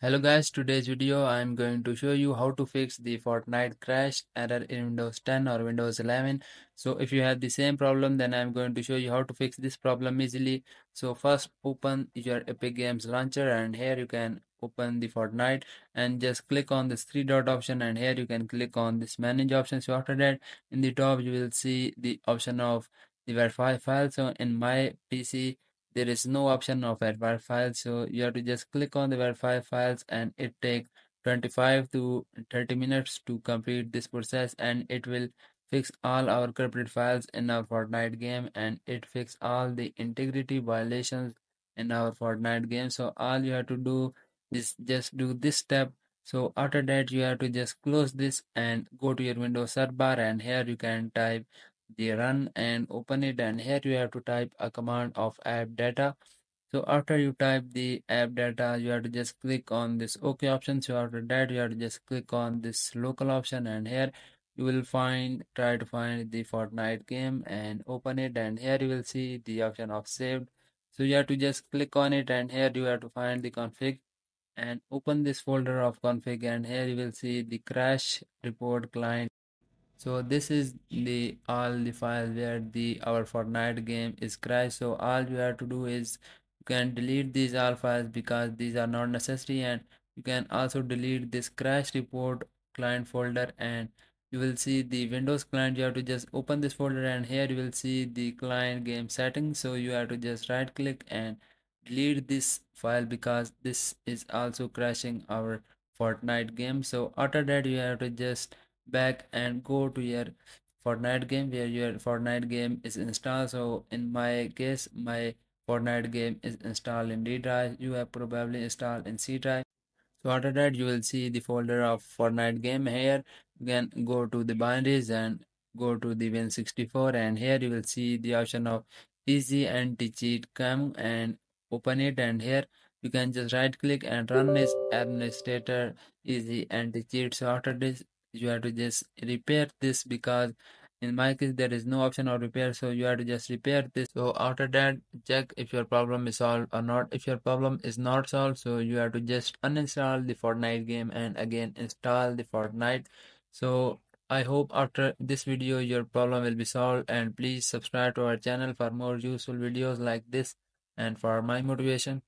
Hello guys, today's video I am going to show you how to fix the Fortnite crash error in Windows 10 or Windows 11. So if you have the same problem then I am going to show you how to fix this problem easily. So first open your Epic Games launcher and here you can open the Fortnite and just click on this three dot option and here you can click on this manage option. So after that in the top you will see the option of the verify file. So in my PC there is no option of verify files so you have to just click on the verify files and it take 25 to 30 minutes to complete this process and it will fix all our corrupted files in our Fortnite game and it fix all the integrity violations in our Fortnite game. So all you have to do is just do this step. So after that you have to just close this and go to your Windows search bar and here you can type the run and open it and here you have to type a command of app data. So after you type the app data you have to just click on this ok option. So after that you have to just click on this local option and here you will find try to find the fortnite game and open it and here you will see the option of saved. So you have to just click on it and here you have to find the config and open this folder of config and here you will see the crash report client so this is the all the file where the our Fortnite game is crashed. So all you have to do is you can delete these all files because these are not necessary. And you can also delete this crash report client folder and you will see the windows client. You have to just open this folder and here you will see the client game settings. So you have to just right click and delete this file because this is also crashing our Fortnite game. So after that you have to just back and go to your Fortnite game where your Fortnite game is installed. So in my case, my Fortnite game is installed in D drive. You have probably installed in C drive. So after that, you will see the folder of Fortnite game here. Can go to the binaries and go to the Win64 and here you will see the option of easy anti-cheat cam and open it and here you can just right click and run this administrator easy anti-cheat so after this you have to just repair this because in my case there is no option of repair so you have to just repair this. So after that check if your problem is solved or not. If your problem is not solved so you have to just uninstall the fortnite game and again install the fortnite. So i hope after this video your problem will be solved and please subscribe to our channel for more useful videos like this. And for my motivation